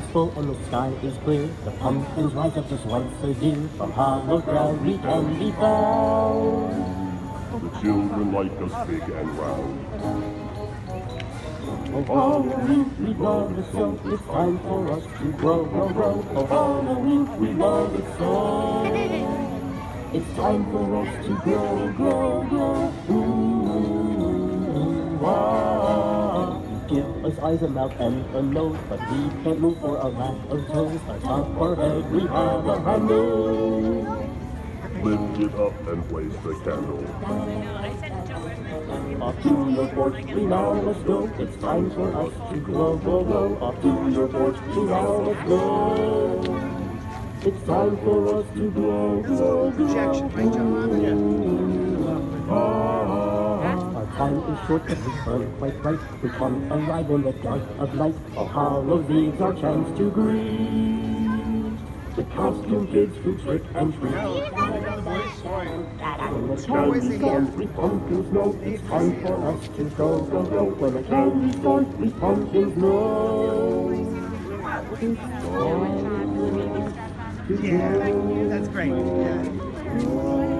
is full and the sky is clear. The pumpkins rise up just once a year. From hollow ground we can be found. The children like us big and round. Oh, Halloween, we love it so. It's time for us to grow, grow, grow. Oh, Halloween, we love it so. It's time for us to grow, grow, grow. Ooh, Give us eyes, a mouth, and a nose, but we can't move for a lack of toes. On top our head, we have a handle. Lift it up and place the candle. Off to your porch, we now must go. It's time for us to grow, grow, grow. Off to your porch, we now must go. It's time for us to grow, grow, grow. Objection, right, John? Our ah, ah, time is short, we earn quite right. We come alive in the dark of night. Hallows Eve's our chance to greet. The costume kids who trick and treat. When the candy starts, we pumpkins know it's time for us to go, go, go. When the candy starts, we pumpkins know. Yeah, that's great. Yeah.